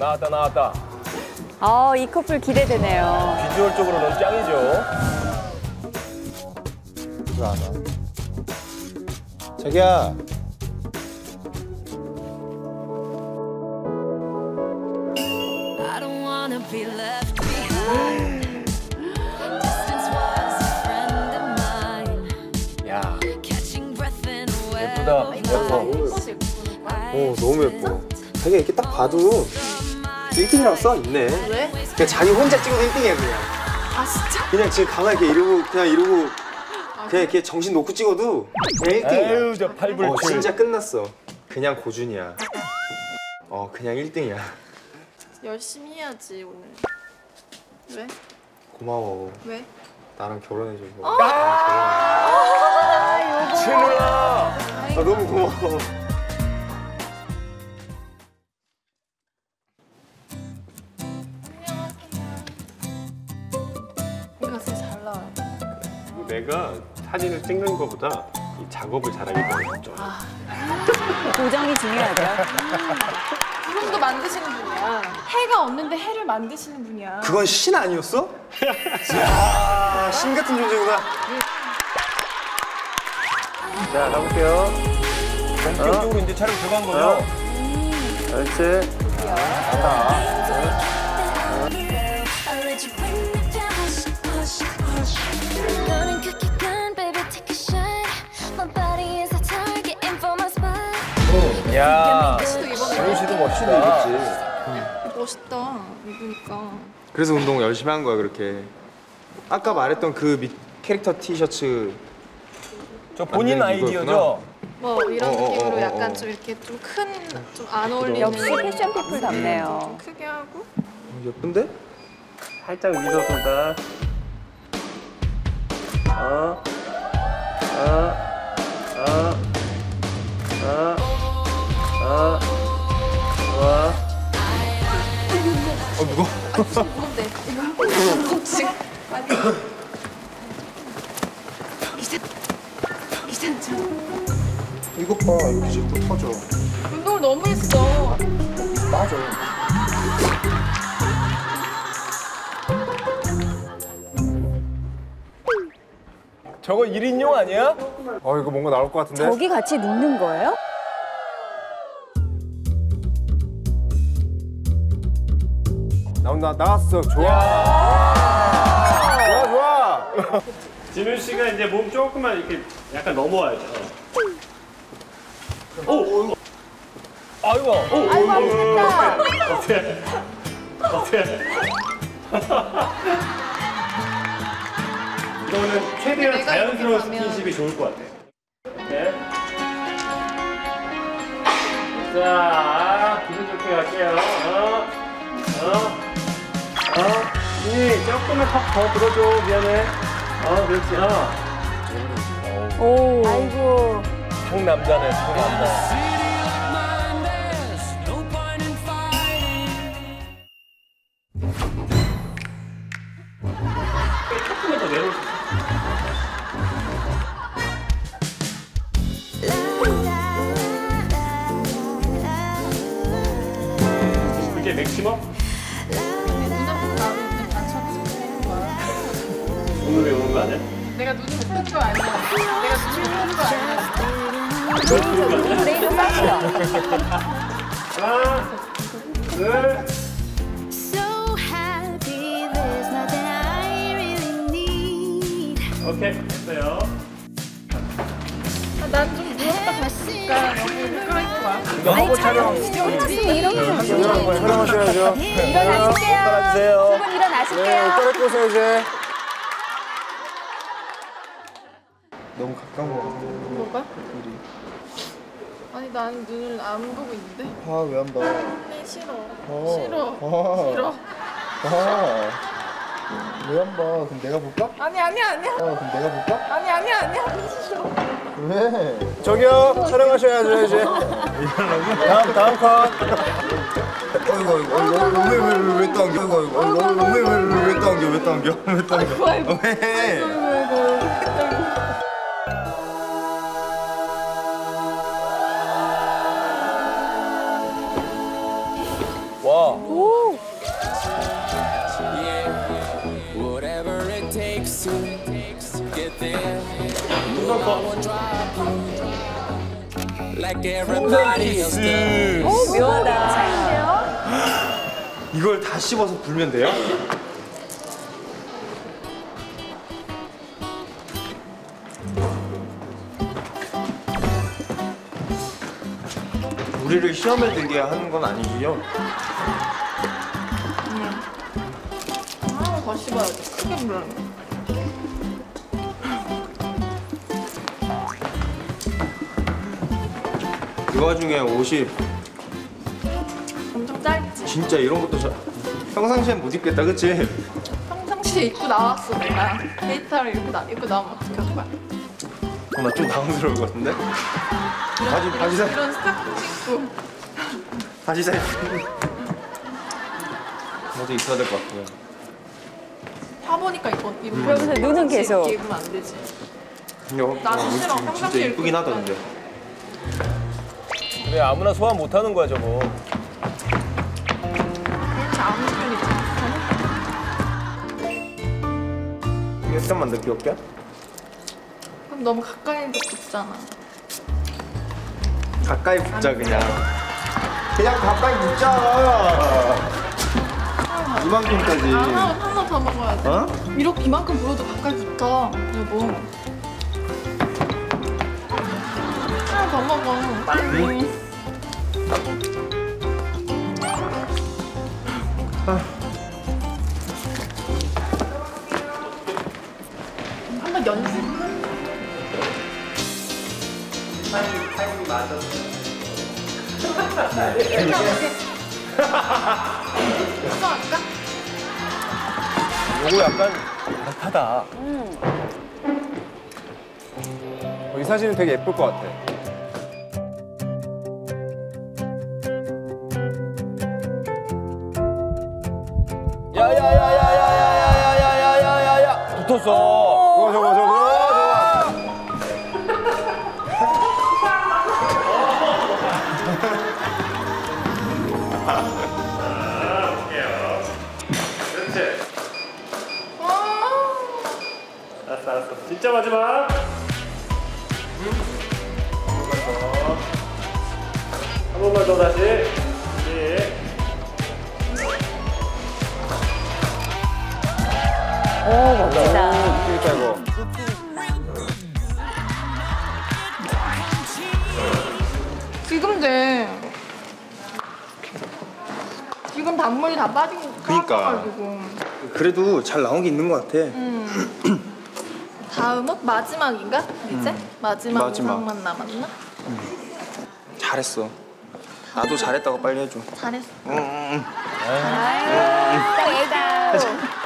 나왔다 나왔다. 아, 이 커플 기대되네요. 비주얼적으로는 짱이죠. 왜안 와? 자기야. 야. 예쁘다. 예뻐. 오 너무 예뻐. 자기 이렇게 딱 봐도 1등이라고 써 있네. 왜? 그냥 자기 혼자 찍어도 1등이야 그냥. 아 진짜? 그냥 지금 가만히 이렇게 이러고 그냥 이러고 그냥 이렇게 정신 놓고 찍어도 그냥 1등이야. 에휴 저 팔불출. 어 진짜 끝났어. 그냥 고준이야. 어 그냥 1등이야. 열심히 해야지 오늘. 왜? 고마워. 왜? 나랑 결혼해줘서. 친누나. 아 너무 고마워. 내가 사진을 찍는 것보다 이 작업을 잘하기 때문에 좀. 고정이 중요하죠. 구름도 만드시는 분이야. 해가 없는데 해를 만드시는 분이야. 그건 신 아니었어? 야, 신 같은 존재구나. 자 가볼게요. 본격적으로 이제 촬영 들어간 거예요. 그렇지. I'll 야 재훈 씨도 멋지다. 멋있다. 입으니까. 그래서 운동 열심히 한 거야, 그렇게. 아까 말했던 그 밑, 캐릭터 티셔츠. 저 본인 아이디어죠. 뭐 이런 어, 어, 어, 느낌으로 어, 약간 어. 좀 이렇게 좀 큰, 좀 안 어울리는. 역시 패션 피플답네요. 좀 크게 하고. 어, 예쁜데? 살짝 위서보다. 어, 어, 어, 어, 어, 좋아. 어, 무거워. 근데 이거 봐, 이제 또 터져. 운동을 너무 했어. 빠져. 저거 1인용 아니야? 어, 이거 뭔가 나올 것 같은데? 저기 같이 눕는 거예요? 나온다, 나왔어. 좋아. 좋아, 좋아. 진우 씨가 이제 몸 조금만 이렇게 약간 넘어와야죠. 아이고. 아이고, 아프겠다. 어때? 어때? 이거는 최대한 자연스러운 스킨십이 좋을 것 같아. 네. 자, 기분 좋게 갈게요. 어, 어, 어. 이 조금만 턱더 들어줘. 미안해. 어, 그렇지. 어. 오. 아이고. 상남자네 상남자. 조금만 더 내려올 수 있어. 그게 맥시멈? 아니야. 브레이크 빠지죠? 하나, 둘, So happy, there's nothing I really need. 오케이, 됐어요. 난좀 누웠다 갔으니까 너무 끌어입고 와. 이거 화보 촬영 일어나실게요. 촬영하셔야죠. 일어나실게요. 두분 일어나실게요. 꺼내고 오세요, 이제. 너무 가까운 거 같아. 뭐가? 아니 난 눈을 안 보고 있는데. 아, 왜 안 봐? 네, 싫어. 어. 싫어. 어. 싫어. 아, 왜 안 봐? 그럼 내가 볼까? 아니 아니 아니야. 어, 그럼 내가 볼까? 아니 아니 아니야. 싫어. 왜? 저기요, 촬영하셔야죠, 이제. 다음, 다음 컷. 어이구, 어이구, 왜, 왜, 왜, 왜 당겨? 어이구, 어이구, 어이구, 왜, 왜, 왜, 왜 당겨? 왜 당겨? 왜 당겨? 왜? 오, 묘하다. 이걸 다 씹어서 불면 돼요? 우리를 시험에 들게 하는 건 아니지요? 아, 더 씹어야지. 크게 물어요. 그 와중에 옷이 엄청 짧지. 진짜 이런 것도 자, 평상시엔 못 입겠다 그치? 평상시에 입고 나왔어, 내가. 데이터를 입고, 나, 입고 나오면 어떻게 할 거야? 어, 나좀 당황스러울 것 같은데? 바지 바지 사 이런 스타킹 신고. 바지 사 바지 있어야 될 것 같아요 화보니까 입어. 입으면 그러면서 눈은 계속. 입으면 안 되지. 근데 어, 나도 어, 싫어. 진짜 평상시에 이쁘긴 입고 하던데 그래 아무나 소화 못 하는 거야 저거. 편이지. 약간만 더 귀엽게? 그럼 너무 가까이서 붙잖아. 가까이 붙자 그냥 그냥 가까이 붙자 이만큼까지 하나, 하나 더 먹어야 돼. 어? 이렇게 이만큼 보여도 가까이 붙어. 여보. 더 먹어. 빨리. 한번 연습. 이거 할까? 요거 약간 핫하다. 어, 이 사진은 되게 예쁠 것 같아. 붙었어. 저거 저거 저거. 알았어, 알았어. 진짜 마지막. 한 번만 더 다시. 오, 멋지다. 그러니까 이거. 지금 돼. 지금 단물이 다 빠진 그니까. 까가지고. 그래도 잘 나온 게 있는 것 같아 다음은 마지막인가? 이제 마지막, 마지막. 영상만 남았나? 잘했어 나도 잘했다고 빨리 해줘 잘했어. 응, 응, 응. 아유, 딱 애다.